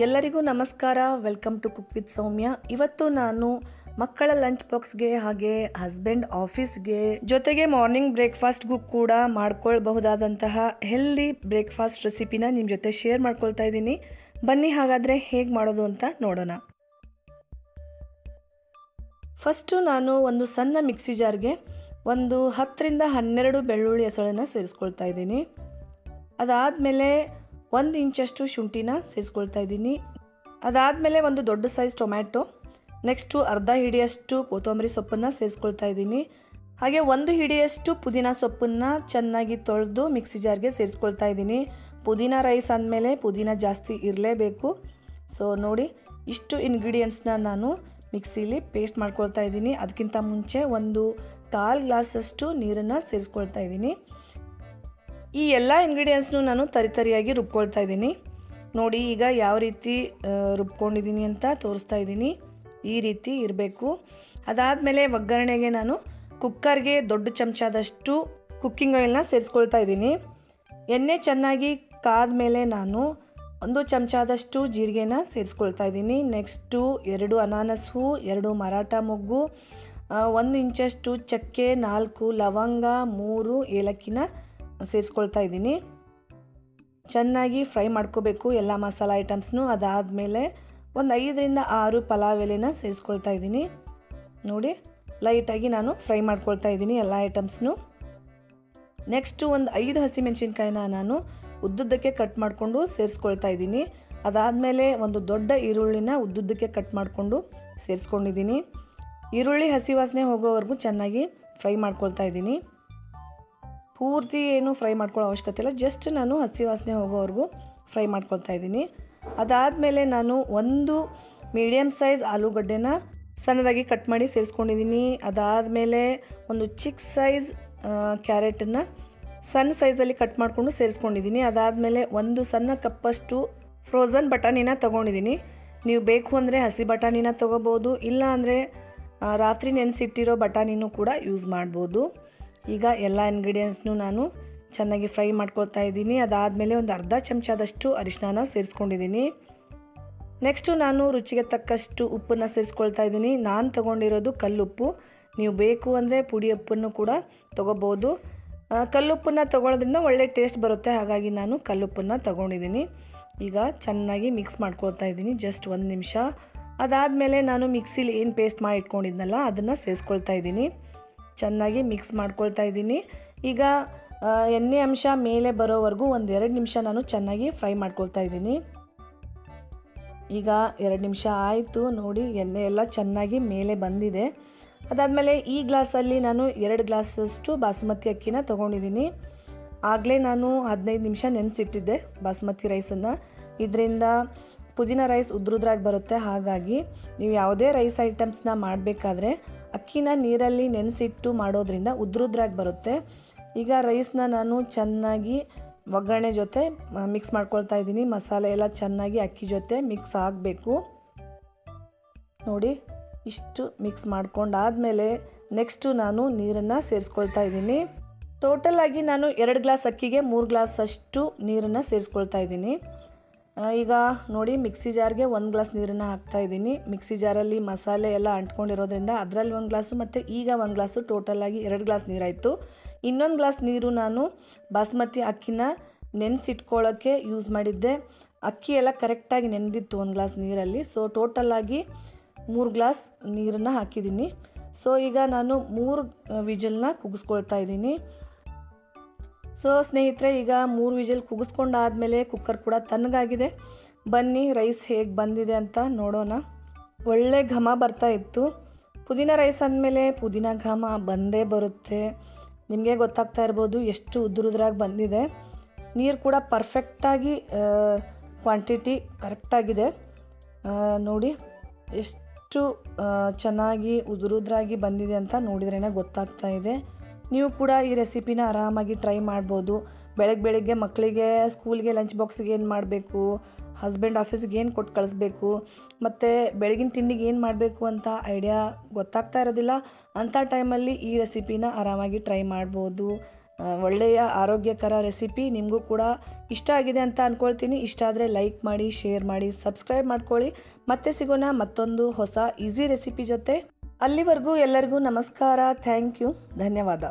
ಎಲ್ಲರಿಗೂ ನಮಸ್ಕಾರ. Welcome to cook with Soumya ಇವತ್ತು ನಾನು ಮಕ್ಕಳ ಲಂಚ್ ಬಾಕ್ಸ್ಗೆ ಹಾಗೆ ಹಸ್ಬೆಂಡ್ ಆಫೀಸ್ಗೆ ಜೊತೆಗೆ ಮಾರ್ನಿಂಗ್ ಬ್ರೇಕ್ಫಾಸ್ಟ್ಗೂ ಕೂಡ ಮಾಡ್ಕೊಳ್ಬಹುದಾದಂತಹ ಹೆಲ್ದಿ ಬ್ರೇಕ್ಫಾಸ್ಟ್ ರೆಸಿಪಿನ ನಿಮ್ಮ ಜೊತೆ ಶೇರ್ ಮಾಡ್ಕೊಳ್ತಾ ಇದ್ದೀನಿ. ಬನ್ನಿ ಹಾಗಾದರೆ ಹೇಗೆ ಮಾಡೋದು ಅಂತ ನೋಡೋಣ. ಫಸ್ಟು ನಾನು ಒಂದು ಸಣ್ಣ ಮಿಕ್ಸಿ ಜಾರ್ಗೆ ಒಂದು ಹತ್ತರಿಂದ ಹನ್ನೆರಡು ಬೆಳ್ಳುಳ್ಳಿ ಹೆಸಳನ್ನು ಸೇರಿಸ್ಕೊಳ್ತಾ ಇದ್ದೀನಿ. ಅದಾದಮೇಲೆ ಒಂದು ಇಂಚಷ್ಟು ಶುಂಠಿನ ಸೇರಿಸ್ಕೊಳ್ತಾ ಇದ್ದೀನಿ. ಅದಾದಮೇಲೆ ಒಂದು ದೊಡ್ಡ ಸೈಜ್ ಟೊಮ್ಯಾಟೊ, ನೆಕ್ಸ್ಟು ಅರ್ಧ ಹಿಡಿಯಷ್ಟು ಕೊತ್ತಂಬರಿ ಸೊಪ್ಪನ್ನು ಸೇರಿಸ್ಕೊಳ್ತಾ ಇದ್ದೀನಿ. ಹಾಗೆ ಒಂದು ಹಿಡಿಯಷ್ಟು ಪುದೀನ ಸೊಪ್ಪನ್ನು ಚೆನ್ನಾಗಿ ತೊಳೆದು ಮಿಕ್ಸಿ ಜಾರ್ಗೆ ಸೇರಿಸ್ಕೊಳ್ತಾ ಇದ್ದೀನಿ. ಪುದೀನ ರೈಸ್ ಅಂದಮೇಲೆ ಪುದೀನ ಜಾಸ್ತಿ ಇರಲೇಬೇಕು. ಸೊ ನೋಡಿ, ಇಷ್ಟು ಇಂಗ್ರೀಡಿಯೆಂಟ್ಸ್ನ ನಾನು ಮಿಕ್ಸಿಲಿ ಪೇಸ್ಟ್ ಮಾಡ್ಕೊಳ್ತಾ ಇದ್ದೀನಿ. ಅದಕ್ಕಿಂತ ಮುಂಚೆ ಒಂದು ಕಾಲು ಗ್ಲಾಸಷ್ಟು ನೀರನ್ನು ಸೇರಿಸ್ಕೊಳ್ತಾ ಇದ್ದೀನಿ. ಈ ಎಲ್ಲ ಇಂಗ್ರೀಡಿಯೆಂಟ್ಸ್ನು ನಾನು ತರಿತರಿಯಾಗಿ ರುಬ್ಕೊಳ್ತಾ ಇದ್ದೀನಿ. ನೋಡಿ, ಈಗ ಯಾವ ರೀತಿ ರುಬ್ಕೊಂಡಿದ್ದೀನಿ ಅಂತ ತೋರಿಸ್ತಾ ಇದ್ದೀನಿ. ಈ ರೀತಿ ಇರಬೇಕು. ಅದಾದಮೇಲೆ ಒಗ್ಗರಣೆಗೆ ನಾನು ಕುಕ್ಕರ್ಗೆ ದೊಡ್ಡ ಚಮಚದಷ್ಟು ಕುಕ್ಕಿಂಗ್ ಆಯಿಲ್ನ ಸೇರಿಸ್ಕೊಳ್ತಾ ಇದ್ದೀನಿ. ಎಣ್ಣೆ ಚೆನ್ನಾಗಿ ಕಾದ ಮೇಲೆ ನಾನು ಒಂದು ಚಮಚದಷ್ಟು ಜೀರಿಗೆನ ಸೇರಿಸ್ಕೊಳ್ತಾ ಇದ್ದೀನಿ. ನೆಕ್ಸ್ಟು ಎರಡು ಅನಾನಸ್ ಹೂ, ಎರಡು ಮರಾಠ ಮೊಗ್ಗು ಒಂದು ಇಂಚಷ್ಟು ಚಕ್ಕೆ, ನಾಲ್ಕು ಲವಂಗ, ಮೂರು ಏಲಕ್ಕಿನ ಸೇರಿಸ್ಕೊಳ್ತಾ ಇದ್ದೀನಿ. ಚೆನ್ನಾಗಿ ಫ್ರೈ ಮಾಡ್ಕೋಬೇಕು ಎಲ್ಲ ಮಸಾಲ ಐಟಮ್ಸ್ನು. ಅದಾದಮೇಲೆ ಒಂದು ಐದರಿಂದ ಆರು ಪಲಾವ್ ಎಲೆನ ಸೇರಿಸ್ಕೊಳ್ತಾ ಇದ್ದೀನಿ. ನೋಡಿ, ಲೈಟಾಗಿ ನಾನು ಫ್ರೈ ಮಾಡ್ಕೊಳ್ತಾ ಇದ್ದೀನಿ ಎಲ್ಲ ಐಟಮ್ಸ್ನು. ನೆಕ್ಸ್ಟು ಒಂದು ಐದು ಹಸಿಮೆಣಸಿನ್ಕಾಯಿನ ನಾನು ಉದ್ದುದ್ದಕ್ಕೆ ಕಟ್ ಮಾಡಿಕೊಂಡು ಸೇರಿಸ್ಕೊಳ್ತಾ ಇದ್ದೀನಿ. ಅದಾದಮೇಲೆ ಒಂದು ದೊಡ್ಡ ಈರುಳ್ಳಿನ ಉದ್ದುದ್ದಕ್ಕೆ ಕಟ್ ಮಾಡಿಕೊಂಡು ಸೇರಿಸ್ಕೊಂಡಿದ್ದೀನಿ. ಈರುಳ್ಳಿ ಹಸಿ ವಾಸನೆ ಹೋಗೋವರೆಗೂ ಚೆನ್ನಾಗಿ ಫ್ರೈ ಮಾಡ್ಕೊಳ್ತಾ ಇದ್ದೀನಿ. ಪೂರ್ತಿ ಏನು ಫ್ರೈ ಮಾಡ್ಕೊಳ್ಳೋ ಅವಶ್ಯಕತೆ ಇಲ್ಲ. ಜಸ್ಟ್ ನಾನು ಹಸಿ ವಾಸನೆ ಹೋಗೋವರೆಗೂ ಫ್ರೈ ಮಾಡ್ಕೊಳ್ತಾ ಇದ್ದೀನಿ. ಅದಾದಮೇಲೆ ನಾನು ಒಂದು ಮೀಡಿಯಮ್ ಸೈಜ್ ಆಲೂಗಡ್ಡೆನ ಸಣ್ಣದಾಗಿ ಕಟ್ ಮಾಡಿ ಸೇರಿಸ್ಕೊಂಡಿದ್ದೀನಿ. ಅದಾದಮೇಲೆ ಒಂದು ಚಿಕ್ಕ ಸೈಜ್ ಕ್ಯಾರೆಟನ್ನು ಸಣ್ಣ ಸೈಜಲ್ಲಿ ಕಟ್ ಮಾಡಿಕೊಂಡು ಸೇರಿಸ್ಕೊಂಡಿದ್ದೀನಿ. ಅದಾದಮೇಲೆ ಒಂದು ಸಣ್ಣ ಕಪ್ಪಷ್ಟು ಫ್ರೋಝನ್ ಬಟಾಣಿನ ತೊಗೊಂಡಿದ್ದೀನಿ. ನೀವು ಬೇಕು ಅಂದರೆ ಹಸಿ ಬಟಾಣಿನ ತೊಗೋಬೋದು, ಇಲ್ಲ ಅಂದರೆ ರಾತ್ರಿ ನೆನೆಸಿಟ್ಟಿರೋ ಬಟಾಣಿನೂ ಕೂಡ ಯೂಸ್ ಮಾಡ್ಬೋದು. ಈಗ ಎಲ್ಲ ಇಂಗ್ರೀಡಿಯೆಂಟ್ಸ್ನು ನಾನು ಚೆನ್ನಾಗಿ ಫ್ರೈ ಮಾಡ್ಕೊಳ್ತಾ ಇದ್ದೀನಿ. ಅದಾದಮೇಲೆ ಒಂದು ಅರ್ಧ ಚಮಚದಷ್ಟು ಅರಿಶಿನ ಸೇರಿಸ್ಕೊಂಡಿದ್ದೀನಿ. ನೆಕ್ಸ್ಟು ನಾನು ರುಚಿಗೆ ತಕ್ಕಷ್ಟು ಉಪ್ಪನ್ನು ಸೇರಿಸ್ಕೊಳ್ತಾ ಇದ್ದೀನಿ. ನಾನು ತೊಗೊಂಡಿರೋದು ಕಲ್ಲುಪ್ಪು. ನೀವು ಬೇಕು ಅಂದರೆ ಪುಡಿ ಉಪ್ಪನ್ನು ಕೂಡ ತೊಗೋಬೋದು. ಕಲ್ಲುಪ್ಪನ್ನ ತೊಗೊಳೋದ್ರಿಂದ ಒಳ್ಳೆ ಟೇಸ್ಟ್ ಬರುತ್ತೆ. ಹಾಗಾಗಿ ನಾನು ಕಲ್ಲುಪ್ಪನ್ನು ತೊಗೊಂಡಿದ್ದೀನಿ. ಈಗ ಚೆನ್ನಾಗಿ ಮಿಕ್ಸ್ ಮಾಡ್ಕೊಳ್ತಾ ಇದ್ದೀನಿ. ಜಸ್ಟ್ ಒಂದು ನಿಮಿಷ. ಅದಾದಮೇಲೆ ನಾನು ಮಿಕ್ಸಿಲಿ ಏನು ಪೇಸ್ಟ್ ಮಾಡಿ ಇಟ್ಕೊಂಡಿದ್ನಲ್ಲ ಅದನ್ನು ಸೇರಿಸ್ಕೊಳ್ತಾ ಇದ್ದೀನಿ. ಚೆನ್ನಾಗಿ ಮಿಕ್ಸ್ ಮಾಡ್ಕೊಳ್ತಾ ಇದ್ದೀನಿ. ಈಗ ಎಣ್ಣೆ ಅಂಶ ಮೇಲೆ ಬರೋವರೆಗೂ ಒಂದು ಎರಡು ನಿಮಿಷ ನಾನು ಚೆನ್ನಾಗಿ ಫ್ರೈ ಮಾಡ್ಕೊಳ್ತಾ ಇದ್ದೀನಿ. ಈಗ ಎರಡು ನಿಮಿಷ ಆಯಿತು, ನೋಡಿ ಎಣ್ಣೆ ಎಲ್ಲ ಚೆನ್ನಾಗಿ ಮೇಲೆ ಬಂದಿದೆ. ಅದಾದಮೇಲೆ ಈ ಗ್ಲಾಸಲ್ಲಿ ನಾನು ಎರಡು ಗ್ಲಾಸಷ್ಟು ಬಾಸುಮತಿ ಅಕ್ಕಿನ ತೊಗೊಂಡಿದ್ದೀನಿ. ಆಗಲೇ ನಾನು ಹದಿನೈದು ನಿಮಿಷ ನೆನೆಸಿಟ್ಟಿದ್ದೆ ಬಾಸುಮತಿ ರೈಸನ್ನು. ಇದರಿಂದ ಪುದೀನ ರೈಸ್ ಉದ್ರುದ್ರಾಗಿ ಬರುತ್ತೆ, ಹಾಗಾಗಿ ನೀವು ಯಾವುದೇ ರೈಸ್ ಐಟಮ್ಸ್ನ ಮಾಡಬೇಕಾದ್ರೆ ಅಕ್ಕಿನ ನೀರಲ್ಲಿ ನೆನೆಸಿಟ್ಟು ಮಾಡೋದ್ರಿಂದ ಉದ್ರುದ್ರಾಗಿ ಬರುತ್ತೆ. ಈಗ ರೈಸ್ನ ನಾನು ಚೆನ್ನಾಗಿ ಒಗ್ಗರಣೆ ಜೊತೆ ಮಿಕ್ಸ್ ಮಾಡ್ಕೊಳ್ತಾ ಇದ್ದೀನಿ. ಮಸಾಲೆ ಎಲ್ಲ ಚೆನ್ನಾಗಿ ಅಕ್ಕಿ ಜೊತೆ ಮಿಕ್ಸ್ ಆಗಬೇಕು. ನೋಡಿ, ಇಷ್ಟು ಮಿಕ್ಸ್ ಮಾಡ್ಕೊಂಡಾದಮೇಲೆ ನೆಕ್ಸ್ಟು ನಾನು ನೀರನ್ನು ಸೇರಿಸ್ಕೊಳ್ತಾ ಇದ್ದೀನಿ. ಆಗಿ ನಾನು ಎರಡು ಗ್ಲಾಸ್ ಅಕ್ಕಿಗೆ ಮೂರು ಗ್ಲಾಸ್ ಅಷ್ಟು ನೀರನ್ನು ಸೇರಿಸ್ಕೊಳ್ತಾ ಇದ್ದೀನಿ. ಈಗ ನೋಡಿ ಮಿಕ್ಸಿ ಜಾರ್ಗೆ ಒಂದು ಗ್ಲಾಸ್ ನೀರನ್ನು ಹಾಕ್ತಾ ಇದ್ದೀನಿ. ಮಿಕ್ಸಿ ಜಾರಲ್ಲಿ ಮಸಾಲೆ ಎಲ್ಲ ಅಂಟ್ಕೊಂಡಿರೋದ್ರಿಂದ ಅದರಲ್ಲಿ ಒಂದು ಗ್ಲಾಸು ಮತ್ತು ಈಗ ಒಂದು ಗ್ಲಾಸು ಟೋಟಲಾಗಿ ಎರಡು ಗ್ಲಾಸ್ ನೀರಾಯಿತು. ಇನ್ನೊಂದು ಗ್ಲಾಸ್ ನೀರು ನಾನು ಬಾಸ್ಮತಿ ಅಕ್ಕಿನ ನೆನೆಸಿಟ್ಕೊಳ್ಳೋಕ್ಕೆ ಯೂಸ್ ಮಾಡಿದ್ದೆ. ಅಕ್ಕಿ ಎಲ್ಲ ಕರೆಕ್ಟಾಗಿ ನೆನೆದಿತ್ತು ಒಂದು ಗ್ಲಾಸ್ ನೀರಲ್ಲಿ. ಸೊ ಟೋಟಲಾಗಿ ಮೂರು ಗ್ಲಾಸ್ ನೀರನ್ನು ಹಾಕಿದ್ದೀನಿ. ಸೊ ಈಗ ನಾನು ಮೂರು ವಿಜಲ್ನ ಕುಗಿಸ್ಕೊಳ್ತಾ ಇದ್ದೀನಿ. ಸೊ ಸ್ನೇಹಿತರೆ, ಈಗ ಮೂರು ವಿಜಲ್ ಕುಗಿಸ್ಕೊಂಡಾದಮೇಲೆ ಕುಕ್ಕರ್ ಕೂಡ ತಣ್ಣಗಾಗಿದೆ. ಬನ್ನಿ, ರೈಸ್ ಹೇಗೆ ಬಂದಿದೆ ಅಂತ ನೋಡೋಣ. ಒಳ್ಳೆ ಘಮ ಬರ್ತಾ ಇತ್ತು. ಪುದೀನ ರೈಸ್ ಅಂದಮೇಲೆ ಪುದೀನ ಘಮ ಬಂದೇ ಬರುತ್ತೆ. ನಿಮಗೆ ಗೊತ್ತಾಗ್ತಾ ಇರ್ಬೋದು ಎಷ್ಟು ಉದುರುದ್ರಾಗಿ ಬಂದಿದೆ. ನೀರು ಕೂಡ ಪರ್ಫೆಕ್ಟಾಗಿ ಕ್ವಾಂಟಿಟಿ ಕರೆಕ್ಟಾಗಿದೆ ನೋಡಿ, ಎಷ್ಟು ಚೆನ್ನಾಗಿ ಉದುರುದ್ರಾಗಿ ಬಂದಿದೆ ಅಂತ ನೋಡಿದ್ರೇ ಗೊತ್ತಾಗ್ತಾ ಇದೆ. ನೀವು ಕೂಡ ಈ ರೆಸಿಪಿನ ಆರಾಮಾಗಿ ಟ್ರೈ ಮಾಡ್ಬೋದು. ಬೆಳಗ್ಗೆ ಬೆಳಗ್ಗೆ ಮಕ್ಕಳಿಗೆ ಸ್ಕೂಲ್ಗೆ ಲಂಚ್ ಬಾಕ್ಸಿಗೆ ಏನು ಮಾಡಬೇಕು ಹಸ್ಬೆಂಡ್ ಆಫೀಸ್ಗೆ ಏನು ಕೊಟ್ಟು ಕಳಿಸ್ಬೇಕು, ಮತ್ತು ಬೆಳಗಿನ ತಿಂಡಿಗೆ ಏನು ಮಾಡಬೇಕು ಅಂತ ಐಡಿಯಾ ಗೊತ್ತಾಗ್ತಾ ಇರೋದಿಲ್ಲ. ಅಂಥ ಟೈಮಲ್ಲಿ ಈ ರೆಸಿಪಿನ ಆರಾಮಾಗಿ ಟ್ರೈ ಮಾಡ್ಬೋದು. ಒಳ್ಳೆಯ ಆರೋಗ್ಯಕರ ರೆಸಿಪಿ ನಿಮಗೂ ಕೂಡ ಇಷ್ಟ ಆಗಿದೆ ಅಂತ ಅಂದ್ಕೊಳ್ತೀನಿ ಇಷ್ಟ ಆದರೆ ಲೈಕ್ ಮಾಡಿ ಶೇರ್ ಮಾಡಿ ಸಬ್ಸ್ಕ್ರೈಬ್ ಮಾಡ್ಕೊಳ್ಳಿ. ಮತ್ತೆ ಸಿಗೋಣ ಮತ್ತೊಂದು ಹೊಸ ಈಸಿ ರೆಸಿಪಿ ಜೊತೆ. ಅಲ್ಲಿವರೆಗೂ ಎಲ್ಲರಿಗೂ ನಮಸ್ಕಾರ. ಥ್ಯಾಂಕ್ ಯು ಧನ್ಯವಾದ.